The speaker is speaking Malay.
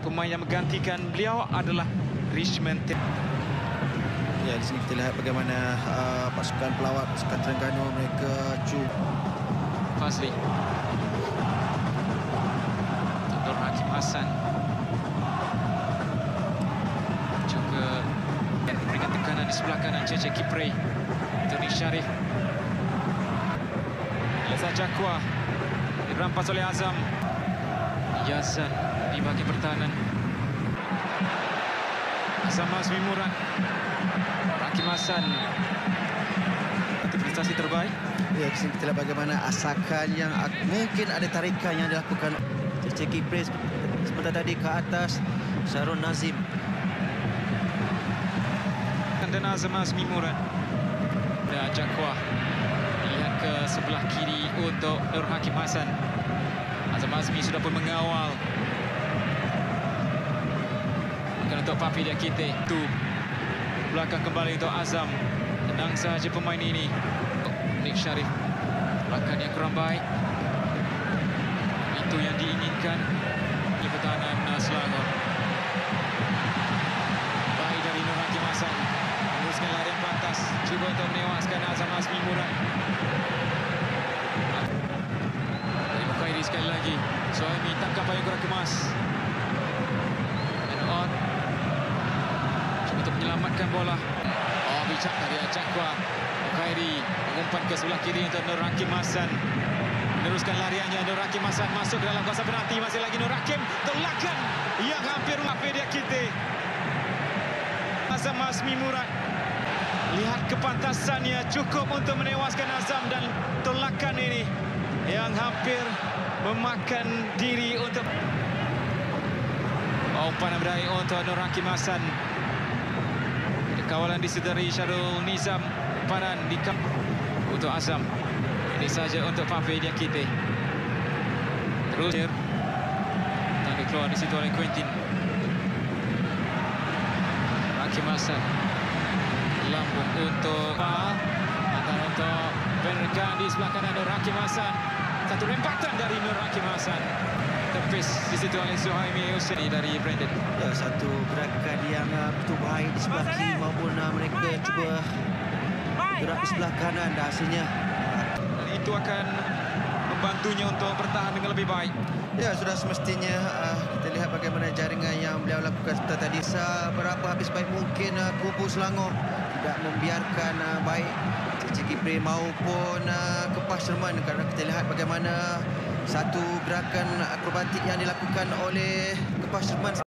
Pemain yang menggantikan beliau adalah Richmond Ya, di sini kita lihat bagaimana uh, pasukan pelawat pasukan Terengganu mereka cu Fazli. Nur Hakim Hassan. Juga memberikan tekanan di sebelah kanan Cece Kipre Tony Sharif. Leza Jakwa dirampas oleh Azam. Yazan di bahagian pertahanan. Azam Azmi Murad. Hakim Hassan. Prestasi terbaik. Ya, kita lihat bagaimana asakan yang mungkin ada tarikan yang dilakukan Ceki Pres sebentar tadi ke atas Syarul Nazim. dan Azam Azmi Murad. Dan Jakwa lihat ke sebelah kiri untuk Nur Hakim Hassan. Azam Azmi sudah pun mengawal akan Papi Diakite tu belakang kembali untuk Azam. Tenang saja pemain ini. Nick Sharif belakang yang kurang baik. Itu yang diinginkan di pertahanan Selangor baik dari Nur Hakim Hassan meneruskan larian pantas cuba untuk menewaskan Azam Azmi Murad. Sekali lagi. Suhaimi tangkap payung kurang kemas and on menyelamatkan bola. Oh bijak dari Jakwa Mukhairi mengumpan ke sebelah kiri untuk Nur Hakim Hassan meneruskan lariannya Nur Hakim Hassan masuk ke dalam kawasan penalti. Masih lagi Nur Hakim tolakan yang hampir melampaui dia kita Azam Azmi Murad. Lihat kepantasannya cukup untuk menewaskan Azam dan tolakan ini yang hampir memakan diri untuk umpan berakhir untuk Nur Hakim Hassan kawalan disedari Syarul Nizam umpanan di untuk Azam. Ini saja untuk Pape Diakite terus tanda keluar di situ oleh Quentin. Hakim Hassan. Lambung untuk antara untuk Bergan di sebelah kanan Nur Hakim Hassan. Satu rempatan dari Nur Hakim Hassan tepis di situ oleh Suhaimi Hussein. Dari Brandon Ya, satu gerakan yang uh, betul baik di sebelah kiri maupun uh, mereka cuba gerak di sebelah kanan dan hasilnya. Dan itu akan membantunya untuk bertahan dengan lebih baik. Ya, sudah semestinya uh, kita lihat bagaimana jaringan yang beliau lakukan sebentar tadi. Seberapa habis baik mungkin uh, kubu Selangor tidak membiarkan uh, baik Cici Kipre maupun uh, Kepas Sherman kerana kita lihat bagaimana satu gerakan akrobatik yang dilakukan oleh Kepas Sherman